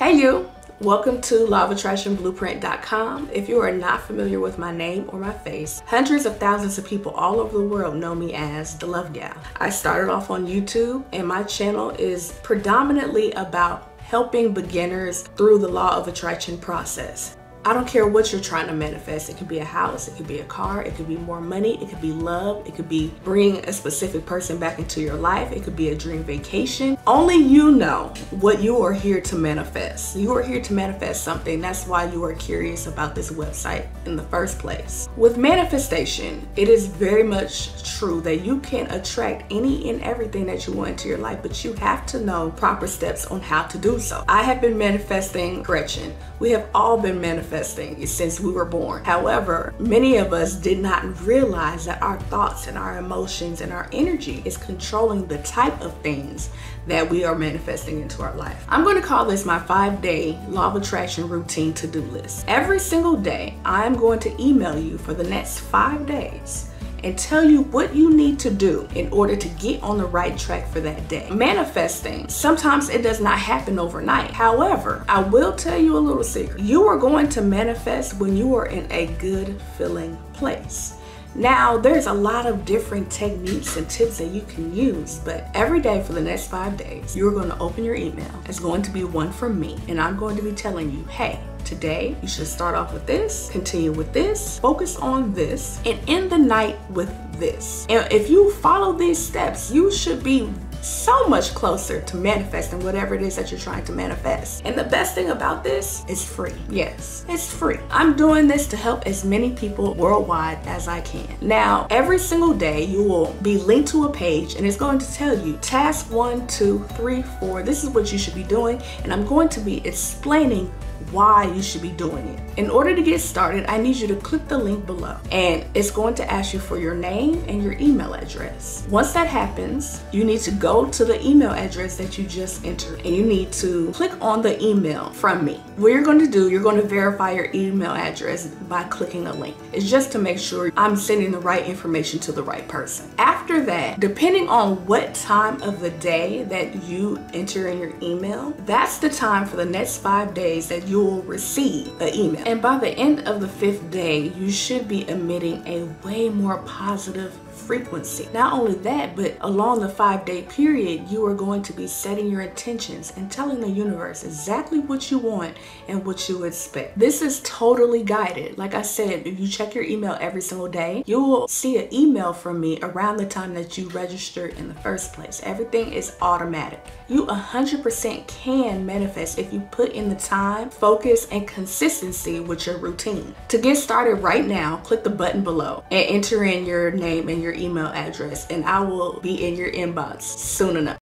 Hey you! Welcome to LawOfAttractionBlueprint.com. If you are not familiar with my name or my face, hundreds of thousands of people all over the world know me as The Love Gal. I started off on YouTube and my channel is predominantly about helping beginners through the law of attraction process. I don't care what you're trying to manifest. It could be a house, it could be a car, it could be more money, it could be love, it could be bringing a specific person back into your life, it could be a dream vacation. Only you know what you are here to manifest. You are here to manifest something. That's why you are curious about this website in the first place. With manifestation, it is very much true that you can attract any and everything that you want into your life, but you have to know proper steps on how to do so. I have been manifesting Gretchen. We have all been manifesting since we were born. However, many of us did not realize that our thoughts and our emotions and our energy is controlling the type of things that we are manifesting into our life. I'm going to call this my five day law of attraction routine to do list. Every single day, I'm going to email you for the next five days and tell you what you need to do in order to get on the right track for that day. Manifesting, sometimes it does not happen overnight. However, I will tell you a little secret. You are going to manifest when you are in a good feeling place. Now, there's a lot of different techniques and tips that you can use, but every day for the next five days, you're going to open your email. It's going to be one from me, and I'm going to be telling you, hey, today you should start off with this, continue with this, focus on this, and end the night with this. And if you follow these steps, you should be so much closer to manifesting whatever it is that you're trying to manifest. And the best thing about this is free. Yes, it's free. I'm doing this to help as many people worldwide as I can. Now, every single day you will be linked to a page and it's going to tell you task one, two, three, four. This is what you should be doing. And I'm going to be explaining why you should be doing it. In order to get started, I need you to click the link below and it's going to ask you for your name and your email address. Once that happens, you need to go to the email address that you just entered and you need to click on the email from me. What you're going to do, you're going to verify your email address by clicking a link. It's just to make sure I'm sending the right information to the right person. After that, depending on what time of the day that you enter in your email, that's the time for the next five days that you will receive an email. And by the end of the fifth day, you should be emitting a way more positive frequency. Not only that, but along the five day period, you are going to be setting your intentions and telling the universe exactly what you want and what you expect. This is totally guided. Like I said, if you check your email every single day, you will see an email from me around the time that you registered in the first place. Everything is automatic. You 100% can manifest if you put in the time, focus, and consistency with your routine. To get started right now, click the button below and enter in your name and your email address, and I will be in your inbox soon enough.